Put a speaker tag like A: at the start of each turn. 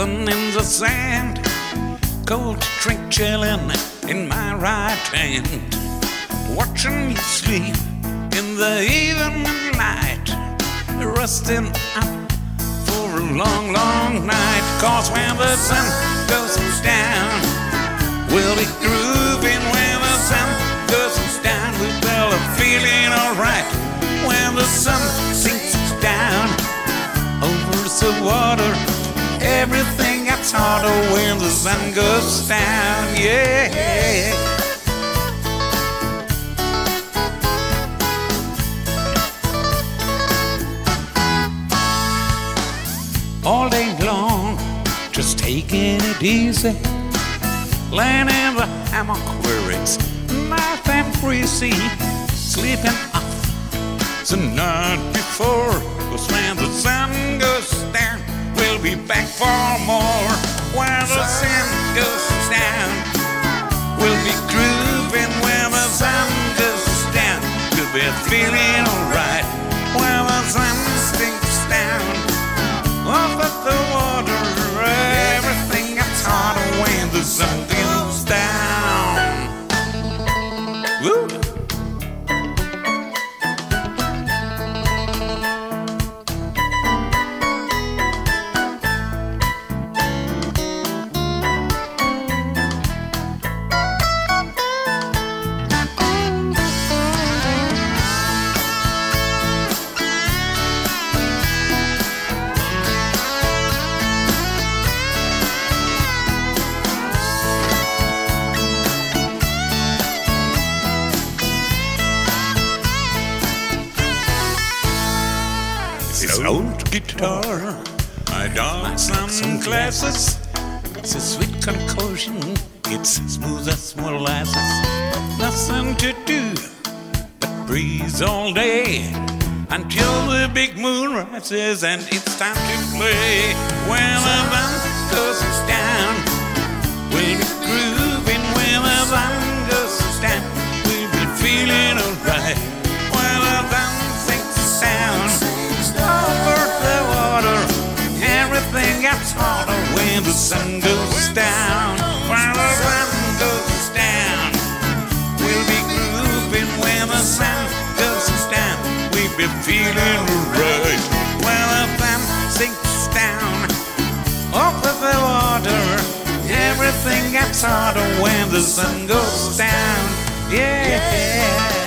A: In the sand, cold drink chilling in my right hand. Watching you sleep in the evening light, resting up for a long, long night. Cause when the sun goes down, we'll be grooving when the sun goes down. We'll be feeling alright when the sun sinks down over the water. Everything gets harder when the sun goes down. Yeah. all day long, just taking it easy. Laying in the hammock where it's nice and breezy. Sleeping off the night before. Cause when the sun goes down, we'll be back for more. When the sun goes down, we'll be grooving. When the sun goes down, we'll be feeling An old guitar. I done some classes. It's a sweet concoction. It's smooth as molasses. Nothing to do but breeze all day until the big moon rises and it's time to play. When the sun goes down, when the sun goes down. When the sun goes down, we'll be grooving. When the sun goes down, we'll be feeling right. When the sun sinks down, over the water, everything gets harder when the sun goes down. Yeah.